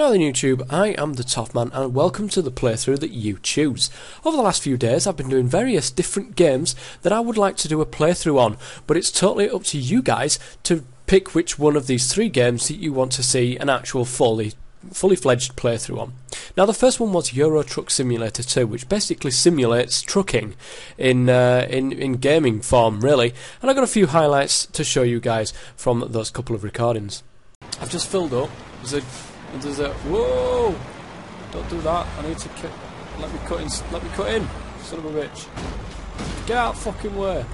Now then YouTube, I am the Top Man and welcome to the playthrough that you choose. Over the last few days I've been doing various different games that I would like to do a playthrough on, but it's totally up to you guys to pick which one of these three games that you want to see an actual fully fully fledged playthrough on. Now the first one was Euro Truck Simulator 2, which basically simulates trucking in uh, in in gaming form, really. And I've got a few highlights to show you guys from those couple of recordings. I've just filled up. There's a there's a whoa! Don't do that. I need to cut. Let me cut in. Let me cut in. Son of a bitch. Get out fucking way.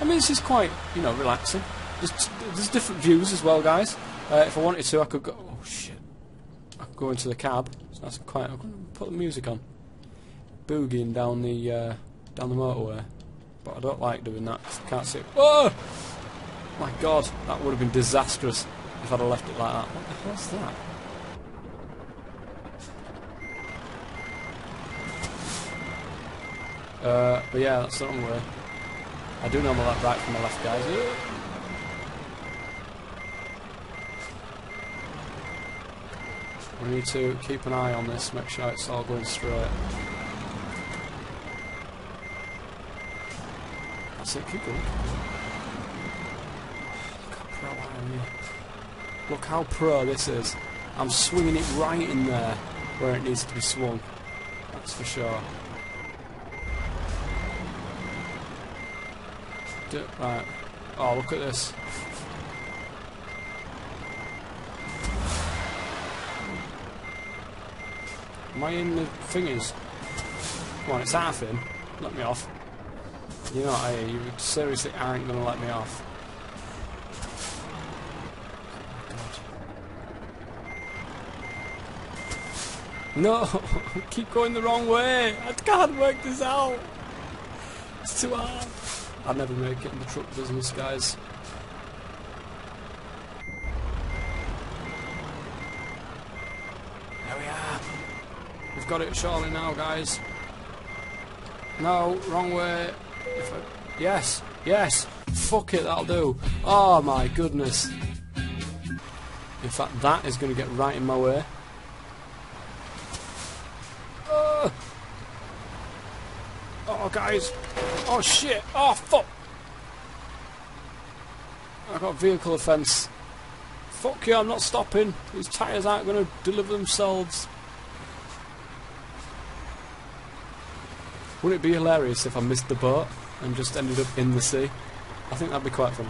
I mean, this is quite, you know, relaxing. There's, there's different views as well, guys. Uh, if I wanted to, I could go. Oh shit! I could go into the cab. Nice and quiet. I put the music on, boogieing down the uh, down the motorway. But I don't like doing that. I can't see. Oh my god! That would have been disastrous if I'd have left it like that. What the hell's that? Uh, but yeah, that's the wrong way. I do know my left, right from my left, guys. We need to keep an eye on this, make sure it's all going straight. That's it, keep going. Look how pro I am here. Look how pro this is. I'm swinging it right in there where it needs to be swung. That's for sure. Right. Oh, look at this. Am I in the thingies? Come on, it's half in. Let me off. You know, I, you seriously aren't going to let me off. No! keep going the wrong way! I can't work this out! It's too hard! I'd never make it in the truck business, guys. There we are! We've got it surely now, guys. No, wrong way. I, yes, yes! Fuck it, that'll do. Oh my goodness. In fact, that is going to get right in my way. Oh, guys. Oh, shit. Oh, fuck. I got vehicle offence. Fuck you, I'm not stopping. These tyres aren't going to deliver themselves. Wouldn't it be hilarious if I missed the boat and just ended up in the sea? I think that'd be quite fun.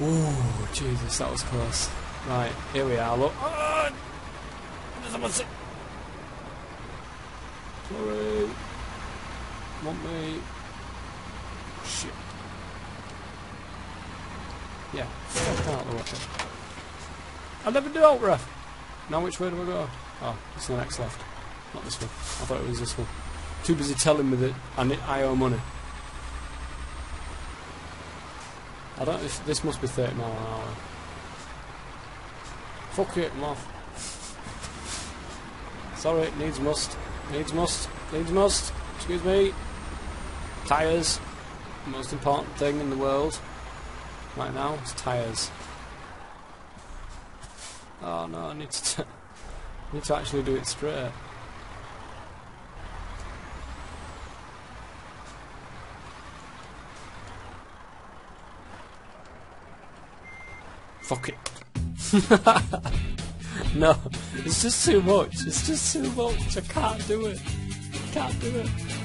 Ooh, Jesus, that was close. Right, here we are, look. Oh, Sorry. Want me? Shit. Yeah, fuck out the. I never do ref. Now which way do I go? Oh, it's the next left. Not this one. I thought it was this one. Too busy telling me that I, I owe money. I don't. This, this must be 30 mile an hour. Fuck it, I'm off. Sorry, needs must. Needs must. Needs must. Excuse me. Tyres. Most important thing in the world. Right now, is tyres. Oh no, I need to, I need to actually do it straight. Fuck it. No, it's just too much. It's just too much. I can't do it. I can't do it.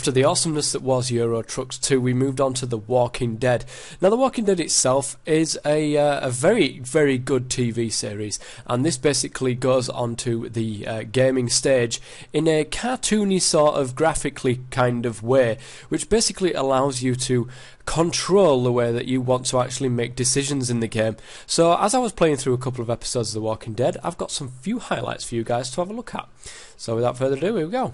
After the awesomeness that was Euro Trucks 2, we moved on to The Walking Dead. Now, The Walking Dead itself is a, uh, a very, very good TV series, and this basically goes onto the uh, gaming stage in a cartoony sort of graphically kind of way, which basically allows you to control the way that you want to actually make decisions in the game. So, as I was playing through a couple of episodes of The Walking Dead, I've got some few highlights for you guys to have a look at. So, without further ado, here we go.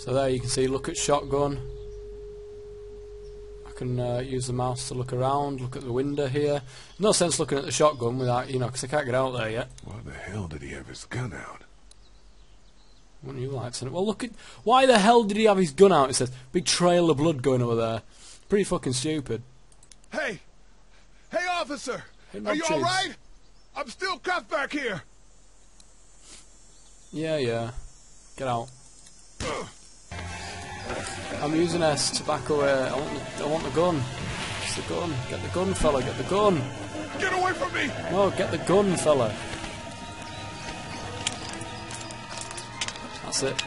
So there you can see, look at shotgun. I can uh, use the mouse to look around, look at the window here. No sense looking at the shotgun without, you know, because I can't get out there yet. Why the hell did he have his gun out? Wouldn't you like to? Well, look at why the hell did he have his gun out? It says big trail of blood going over there. Pretty fucking stupid. Hey! Hey, officer! Hey, Are you alright? I'm still cuffed back here! Yeah, yeah. Get out. I'm using S tobacco. Uh, I want the, I want the gun. It's the gun. Get the gun, fella. Get the gun. Get away from me! No, get the gun, fella. That's it.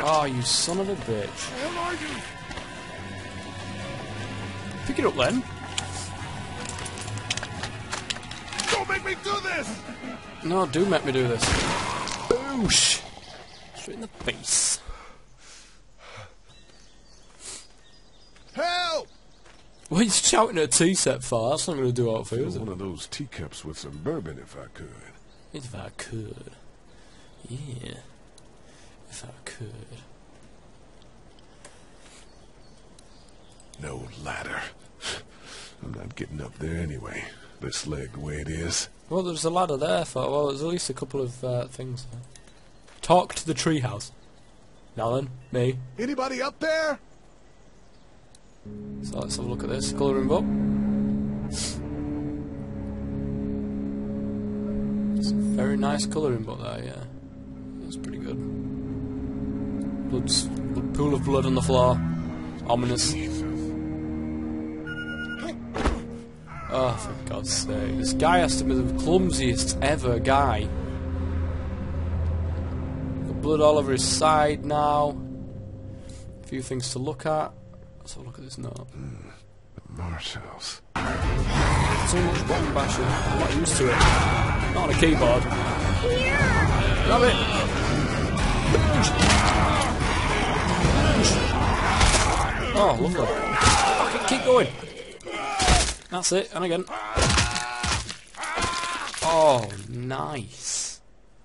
Oh, you son of a bitch. Where are you? Pick it up then. Don't make me do this! No, do make me do this. Boosh! Straight in the face. Help! Are you shouting at a tea set for? That's not going to do out for you, is it? One of those teacups with some bourbon if I could. If I could. Yeah. If I could. No ladder. I'm not getting up there anyway. This leg the way it is. Well, there's a ladder there for. Well, there's at least a couple of uh, things there. Talk to the treehouse. Now then, me. Anybody up there? So let's have a look at this colouring book. It's a very nice colouring book there, yeah. That's pretty good. Blood's, pool of blood on the floor. Ominous. Oh, for God's sake. This guy has to be the clumsiest ever guy. Blood all over his side now. A few things to look at. Let's have a look at this note. Mm, Marshals. Too much button bashing. I'm not used to it. Not on a keyboard. Grab it! Oh, lovely. Fucking keep going. Ah, That's it, and again. Oh, nice.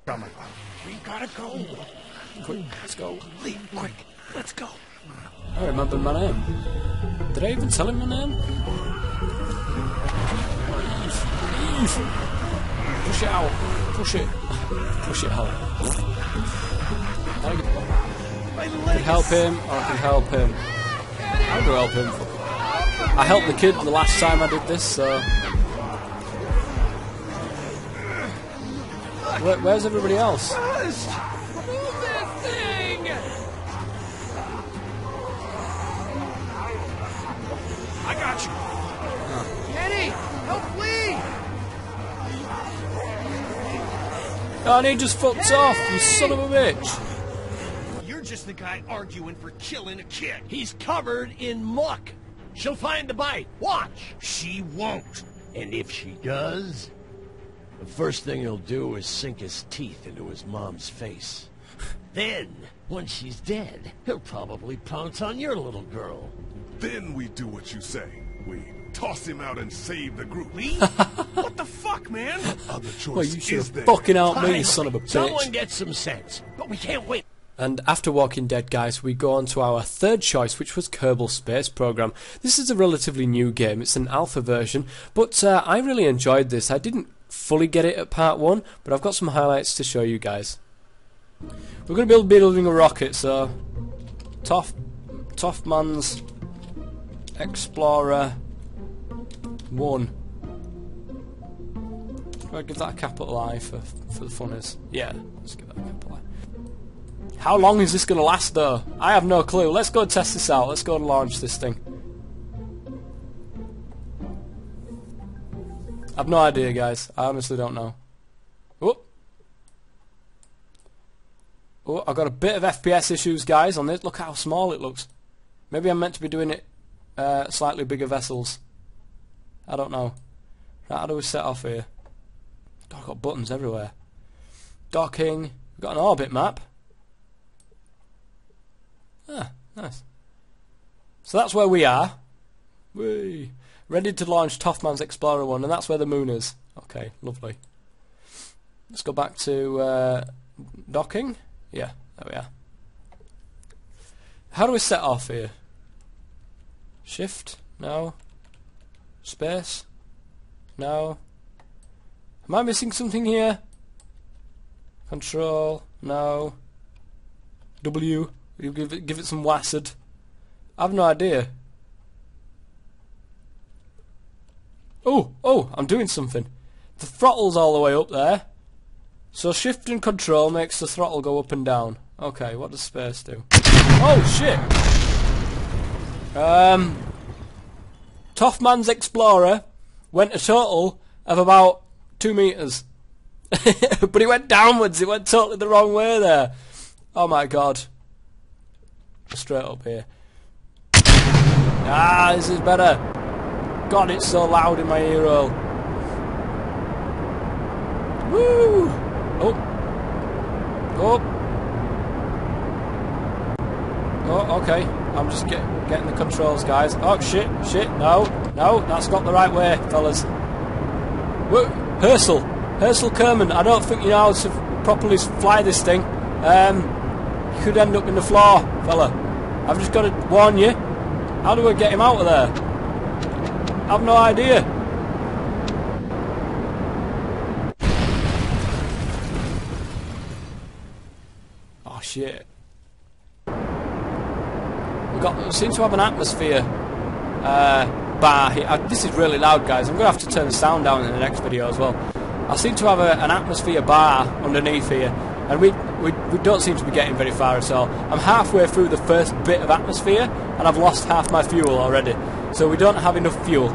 We gotta go. Quick, let's go. Leave quick. Let's go. I remember my name. Did I even tell him my name? Eve. Eve. Push it out. Push it. Push it out. I can help him, or I can help him. How do I help him? I helped the kid the last time I did this, so. Where, where's everybody else? And he just fucked off, you son of a bitch. You're just the guy arguing for killing a kid. He's covered in muck. She'll find the bite. Watch. She won't. And if she does, the first thing he'll do is sink his teeth into his mom's face. Then, once she's dead, he'll probably pounce on your little girl. Then we do what you say. We toss him out and save the group. Lee. what the fuck, man? Other choice Well, you should is have fucking out me, you Fine. son of a bitch. Someone bitch. get some sense. But we can't wait. And after Walking Dead, guys, we go on to our third choice, which was Kerbal Space Program. This is a relatively new game, it's an alpha version, but uh, I really enjoyed this. I didn't fully get it at part one, but I've got some highlights to show you guys. We're going to build building a rocket, so. Toff, Toffman's Explorer 1. I'll give that a capital I for, for the funness. Yeah, let's give that a capital I. How long is this going to last, though? I have no clue. Let's go and test this out. Let's go and launch this thing. I've no idea, guys. I honestly don't know. Oh. Oh, I've got a bit of FPS issues, guys, on this. Look how small it looks. Maybe I'm meant to be doing it uh, slightly bigger vessels. I don't know. Right, how do we set off here? I've got buttons everywhere. Docking. We've got an orbit map. Ah, nice. So that's where we are. Whee. Ready to launch Toffman's Explorer 1, and that's where the moon is. Okay, lovely. Let's go back to uh, docking. Yeah, there we are. How do we set off here? Shift? No. Space? No. Am I missing something here? Control? No. W. You give it, give it some WASD. I've no idea. Oh, oh, I'm doing something. The throttle's all the way up there. So shift and control makes the throttle go up and down. Okay, what does space do? Oh shit! Um, Toffman's Explorer went a total of about two meters. but it went downwards, it went totally the wrong way there. Oh my god. Straight up here. Ah, this is better. God, it's so loud in my ear. Woo! Oh. Oh. Oh, okay. I'm just get, getting the controls, guys. Oh, shit, shit, no, no, that's not the right way, fellas. Whoa, Herschel, Herschel Kerman, I don't think you know how to properly fly this thing. Um, you could end up in the floor, fella. I've just got to warn you. How do I get him out of there? I've no idea. Oh shit. We got we seem to have an atmosphere uh, bar here. Uh, this is really loud, guys. I'm gonna have to turn the sound down in the next video as well. I seem to have a, an atmosphere bar underneath here, and we, we we don't seem to be getting very far at all. I'm halfway through the first bit of atmosphere, and I've lost half my fuel already. So we don't have enough fuel,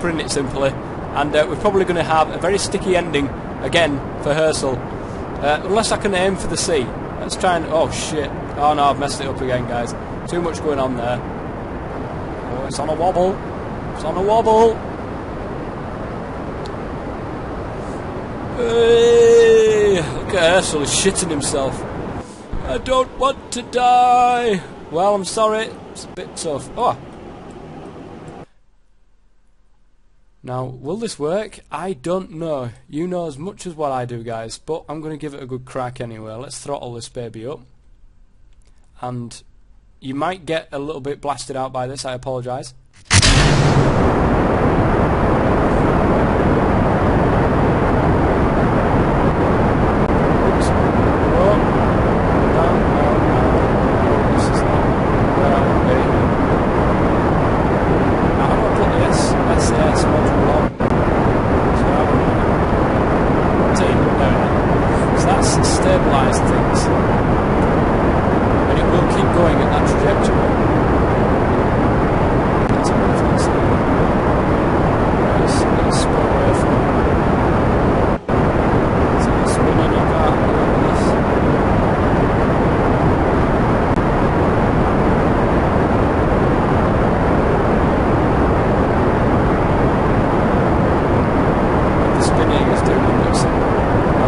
putting it simply, and uh, we're probably going to have a very sticky ending again for Herschel, uh, unless I can aim for the sea. Let's try and oh shit! Oh no, I've messed it up again, guys. Too much going on there. Oh, it's on a wobble. It's on a wobble. Hey, look at he's shitting himself. I don't want to die. Well, I'm sorry, it's a bit tough. Oh. Now, will this work? I don't know. You know as much as what I do, guys, but I'm going to give it a good crack anyway. Let's throttle this baby up. And you might get a little bit blasted out by this, I apologise. Oops. Oh. No, no, no. This is not where I want to be. Now, how do I put this? SAS module on. So I want to Team, there we go. So that's stabilised things. And it will keep going at that trajectory. That's a bit fancy. Let's, let's spin away from it. So it's spinning, I can't do this. The spinning is doing wonders. I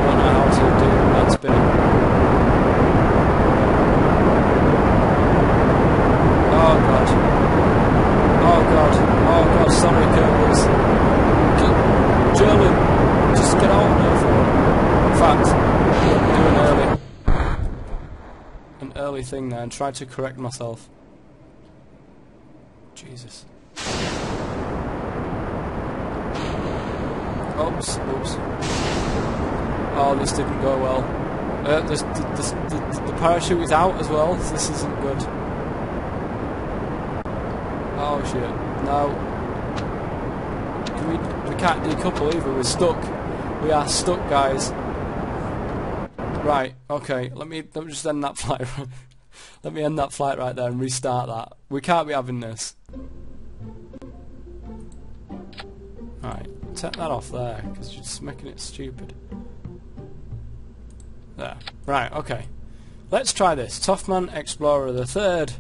don't know how to do that spinning. Oh god. Oh god. Oh god, sorry Kerbals. German, just get out of there. In fact, do an early. An early thing there and try to correct myself. Jesus. Oops, oops. Oh, this didn't go well. Uh, this, this, the, the parachute is out as well, so this isn't good. Oh shit. No. Can we, we can't decouple either, we're stuck. We are stuck, guys. Right, okay, let me, let me just end that flight. let me end that flight right there and restart that. We can't be having this. Right, take that off there, because you're just making it stupid. There. Right, okay. Let's try this. Toffman Explorer the third.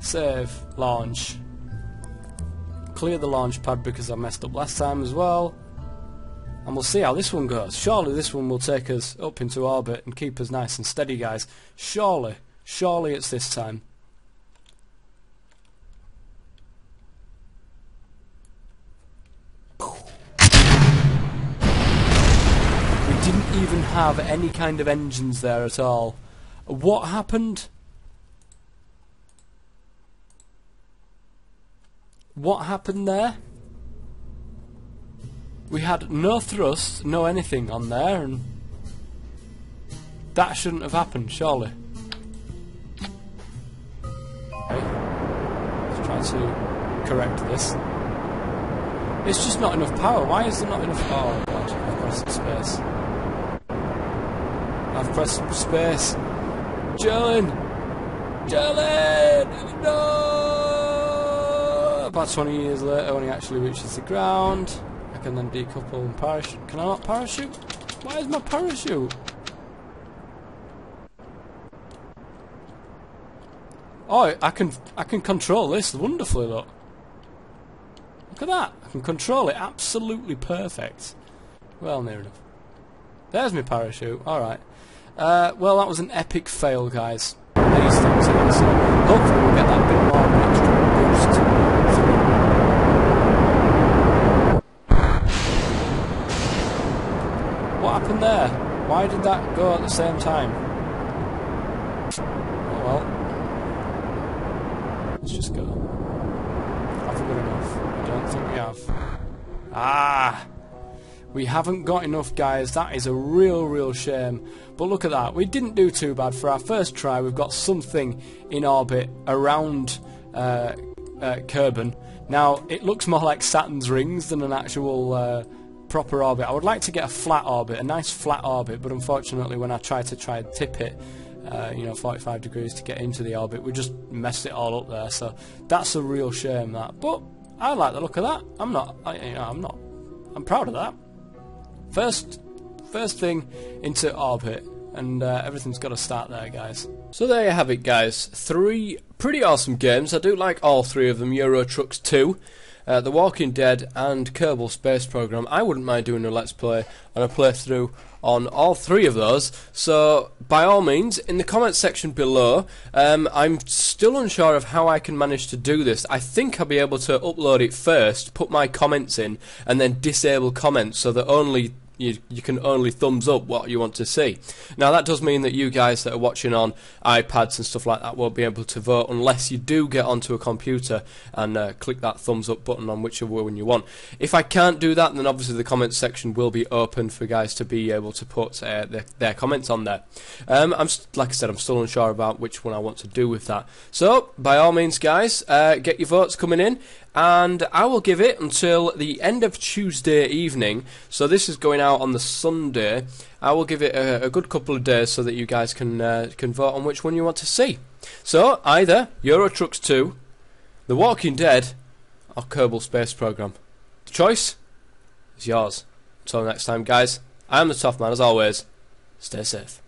Save. Launch. Clear the launch pad because I messed up last time as well. And we'll see how this one goes. Surely this one will take us up into orbit and keep us nice and steady, guys. Surely. Surely it's this time. We didn't even have any kind of engines there at all. What happened? What happened there? we had no thrust, no anything on there, and that shouldn't have happened, surely. Okay. Let's try to correct this. It's just not enough power. Why is there not enough... Oh, God. I've pressed space. I've pressed space. Jalen! Jalen! No! About 20 years later, when he actually reaches the ground... I can then decouple and parachute. Can I not parachute? Why is my parachute? Oh, I can I can control this wonderfully. Look, look at that. I can control it absolutely perfect. Well, near enough. There's my parachute. All right. Uh, well, that was an epic fail, guys. These things here, so hopefully we'll get that bit more extra boost. What happened there? Why did that go at the same time? Oh well. Let's just go. Have we got enough? I don't think we have. Ah! We haven't got enough, guys. That is a real, real shame. But look at that. We didn't do too bad for our first try. We've got something in orbit around uh, uh, Kerbin. Now, it looks more like Saturn's rings than an actual uh, proper orbit. I would like to get a flat orbit, a nice flat orbit, but unfortunately when I try to try and tip it, uh, you know, 45 degrees to get into the orbit, we just messed it all up there. So that's a real shame, that. But I like the look of that. I'm not, I, you know, I'm not, I'm proud of that. First, first thing into orbit, and uh, everything's got to start there, guys. So there you have it, guys. Three pretty awesome games. I do like all three of them. Euro Trucks 2, uh, The Walking Dead, and Kerbal Space Program. I wouldn't mind doing a Let's Play and a playthrough on all three of those. So, by all means, in the comments section below, um, I'm still unsure of how I can manage to do this. I think I'll be able to upload it first, put my comments in, and then disable comments so that only you, you can only thumbs up what you want to see. Now that does mean that you guys that are watching on iPads and stuff like that won't be able to vote unless you do get onto a computer and uh, click that thumbs up button on whichever one you want. If I can't do that, then obviously the comments section will be open for guys to be able to put uh, their, their, comments on there. Um, I'm like I said, I'm still unsure about which one I want to do with that. So by all means, guys, uh, get your votes coming in and I will give it until the end of Tuesday evening. So this is going out on the Sunday. I will give it a, a good couple of days so that you guys can uh, can vote on which one you want to see. So either Euro Trucks 2, The Walking Dead, or Kerbal Space Program. The choice is yours. Until next time, guys. I am the Tough Man as always. Stay safe.